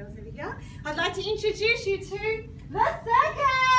girls over here. I'd like to introduce you to the circus!